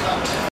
about that.